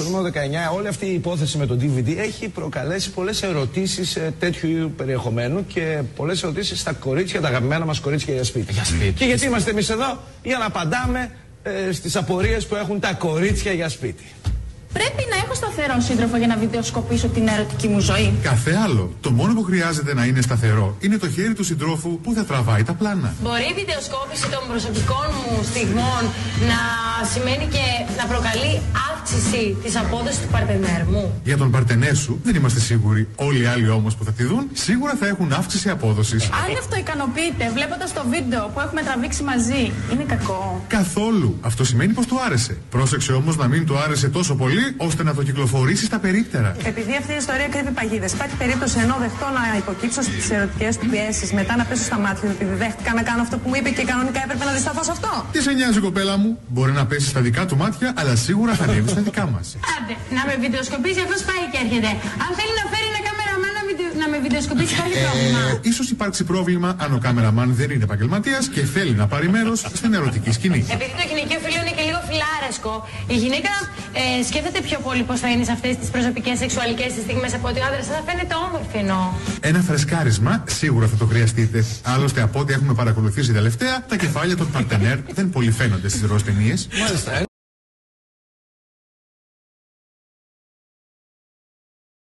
στο νούμερο 19, όλη αυτή η υπόθεση με το DVD έχει προκαλέσει πολλές ερωτήσεις ε, τέτοιου περιεχομένου και πολλές ερωτήσεις στα κορίτσια, τα αγαπημένα μας κορίτσια για σπίτι. Για σπίτι. Και γιατί είμαστε εμείς εδώ, για να απαντάμε ε, στις απορίες που έχουν τα κορίτσια για σπίτι. Πρέπει να έχω σταθερό σύντροφο για να βιντεοσκοπήσω την ερωτική μου ζωή; Κάθε άλλο. Το μόνο που χρειάζεται να είναι σταθερό είναι το χέρι του συντρόφου που θα τραβάει τα πλάνα. Μπορεί η βιντεοσκόπηση των προσωπικών μου στιγμών να σημαίνει και να προκαλεί αύξηση της απόδοσης του παρτενέρ μου. Για τον παρτενέρ σου δεν είμαστε σίγουροι. Όλοι οι άλλοι όμως που θα τη δουν σίγουρα θα έχουν αύξηση απόδοσης. Αν αυτό ικανοποιείται βλέποντας το βίντεο που έχουμε τραβήξει μαζί, είναι κακό. Καθόλου. Αυτό σημαίνει πως του άρεσε. Πρόσεξε όμως να μην του άρεσε τόσο πολύ ώστε να το κυκλοφορήσει στα περίπτερα. Επειδή αυτή η ιστορία κρύβει παγίδες, υπάρχει περίπτωση ενώ δεχτώ να υποκύψω στις ερωτικές του πιέσεις, μετά να πέσω στα μάτια του επειδή δέχτηκα να κάνω αυτό που μου είπε και κανονικά έπρεπε να δισταθώ σε αυτό. Τι σε νοιάζει, κοπέλα μου; Μπορεί να πέσει στα δικά του μάτια, αλλά σίγουρα θα ανέβεις στα δικά μας. Άντε, να με βιντεοσκοπήσει αυτός πάει και έρχεται. Αν θέλει να φέρει ένα καμεραμάν να, βιδε... να με βιντεοσκοπήσει υπάρχει πρόβλημα. Ίσως υπάρξει πρόβλημα αν ο κάμεραμαν δεν είναι επαγγελματίας και θέλει να πάρει μέρος στην ερωτική σκηνή. Επειδή το γυναικείο φιλίο είναι και λίγο φιλάρεσκο, η γυναίκα ε, σκέφτεται πιο πολύ πώς θα είναι σε αυτές τις προσωπικές σεξουαλικές της στιγμές από ότι ο άντρα θα φαίνεται όμορφη εννοώ. Ένα φρεσκάρισμα σίγουρα θα το χρειαστείτε. Άλλωστε, από ό,τι έχουμε παρακολουθήσει τελευταία, τα κεφάλια των παρτενέρ δεν πολύ φαίνονται στις ροζ ταινίες. Μάλιστα.